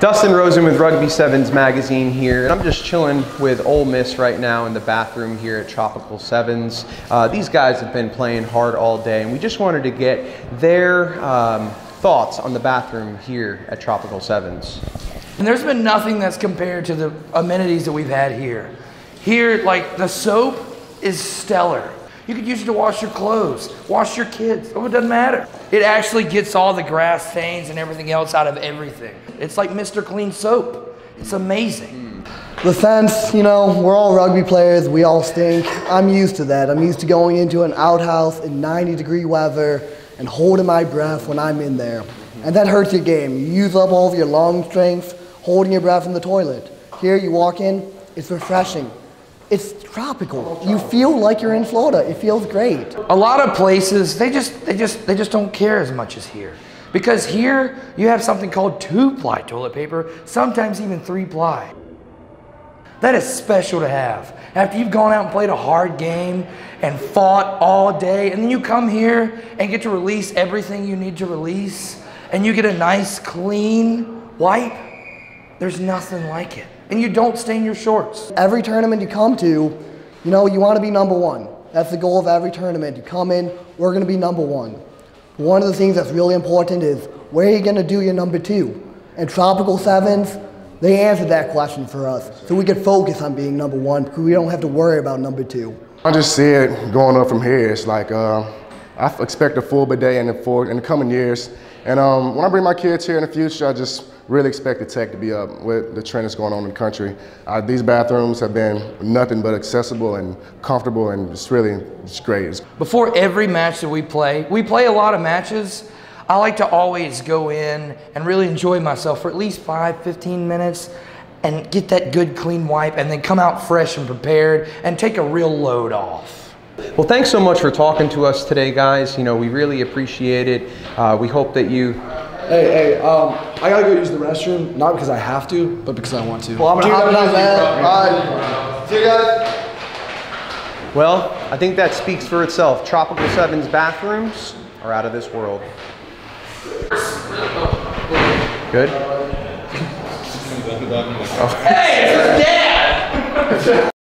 Dustin Rosen with Rugby Sevens magazine here, and I'm just chilling with Ole Miss right now in the bathroom here at Tropical Sevens. Uh, these guys have been playing hard all day, and we just wanted to get their um, thoughts on the bathroom here at Tropical Sevens. And there's been nothing that's compared to the amenities that we've had here. Here, like the soap is stellar. You could use it to wash your clothes, wash your kids. Oh, it doesn't matter. It actually gets all the grass stains and everything else out of everything. It's like Mr. Clean soap. It's amazing. Hmm. The fence, you know, we're all rugby players, we all stink. I'm used to that. I'm used to going into an outhouse in 90 degree weather and holding my breath when I'm in there. And that hurts your game. You use up all of your lung strength holding your breath in the toilet. Here you walk in, it's refreshing. It's tropical. You feel like you're in Florida. It feels great. A lot of places they just they just they just don't care as much as here. Because here you have something called two-ply toilet paper, sometimes even three-ply. That is special to have. After you've gone out and played a hard game and fought all day, and then you come here and get to release everything you need to release, and you get a nice clean wipe, there's nothing like it and you don't stain your shorts. Every tournament you come to, you know, you want to be number one. That's the goal of every tournament. You come in, we're going to be number one. One of the things that's really important is where are you going to do your number two? And Tropical Sevens, they answered that question for us. So we could focus on being number one because we don't have to worry about number two. I just see it going up from here. It's like uh, I expect a full bidet in the, for, in the coming years. And um, when I bring my kids here in the future, I just really expect the tech to be up with the trend that's going on in the country. Uh, these bathrooms have been nothing but accessible and comfortable and it's really it's great. Before every match that we play, we play a lot of matches. I like to always go in and really enjoy myself for at least five, 15 minutes and get that good clean wipe and then come out fresh and prepared and take a real load off. Well, thanks so much for talking to us today, guys. You know, we really appreciate it. Uh, we hope that you Hey, hey, um, I gotta go use the restroom, not because I have to, but because I want to. Well, I'm gonna hop out, man. All right. See you guys. Well, I think that speaks for itself. Tropical Sevens bathrooms are out of this world. Good? Hey, it's dad!